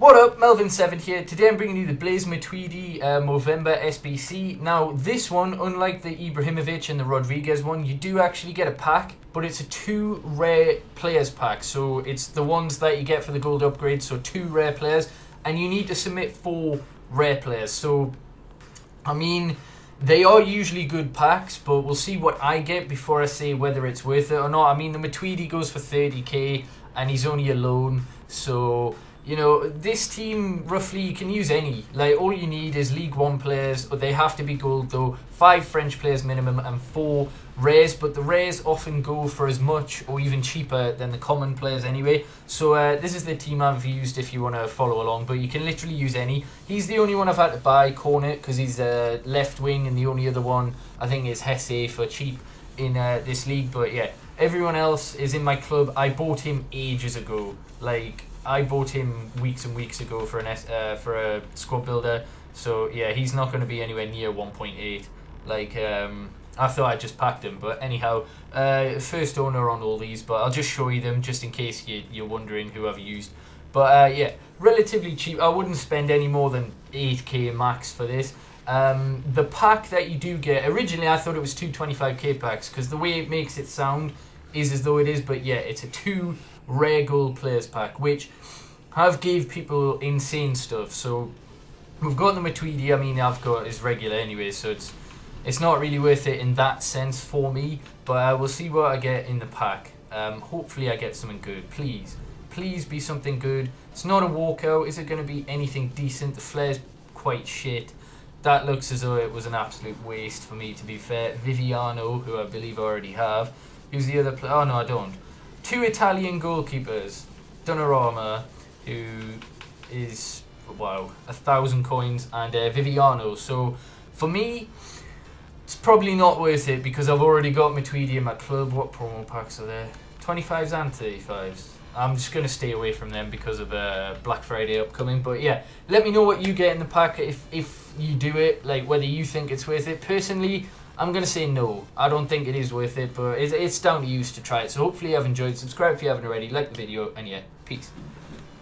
What up, Melvin7 here. Today I'm bringing you the Blaise Matuidi uh, Movember SBC. Now, this one, unlike the Ibrahimovic and the Rodriguez one, you do actually get a pack, but it's a two rare players pack. So it's the ones that you get for the gold upgrade, so two rare players, and you need to submit four rare players. So, I mean, they are usually good packs, but we'll see what I get before I say whether it's worth it or not. I mean, the Matuidi goes for 30k, and he's only a loan, so you know, this team roughly you can use any. Like all you need is League One players, but they have to be gold though. Five French players minimum and four rares, but the rares often go for as much or even cheaper than the common players anyway. So uh, this is the team I've used if you want to follow along, but you can literally use any. He's the only one I've had to buy Cornet because he's a uh, left wing, and the only other one I think is Hesse for cheap in uh, this league. But yeah, everyone else is in my club. I bought him ages ago, like I bought him weeks and weeks ago for an uh, for a squad builder. So yeah, he's not going to be anywhere near 1.8. Like um, I thought I just packed him, but anyhow, uh, first owner on all these. But I'll just show you them just in case you, you're wondering who I've used. But uh, yeah, relatively cheap. I wouldn't spend any more than 8k max for this. Um, the pack that you do get, originally I thought it was two 25k packs because the way it makes it sound is as though it is, but yeah, it's a two rare gold players pack, which have gave people insane stuff. So we've got the Matuidi. I mean, I've got his regular anyway, so it's it's not really worth it in that sense for me. But uh, we'll see what I get in the pack. Um, hopefully, I get something good. Please, please be something good. It's not a walkout. Is it going to be anything decent? The flare's quite shit. That looks as though it was an absolute waste for me, to be fair. Viviano, who I believe I already have. Who's the other player? Oh, no, I don't two Italian goalkeepers, Donnarumma, who is wow a thousand coins, and uh, Viviano. So for me, it's probably not worth it because I've already got Matuidi in my club. What promo packs are there? 25s and 35s. I'm just going to stay away from them because of uh, Black Friday upcoming. But yeah, let me know what you get in the pack if, if you do it, like whether you think it's worth it. Personally, I'm going to say no. I don't think it is worth it, but it's, it's down to you to try it. So hopefully you've enjoyed. Subscribe if you haven't already. Like the video, and yeah, peace.